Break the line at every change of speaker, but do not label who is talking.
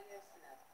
Greco ganan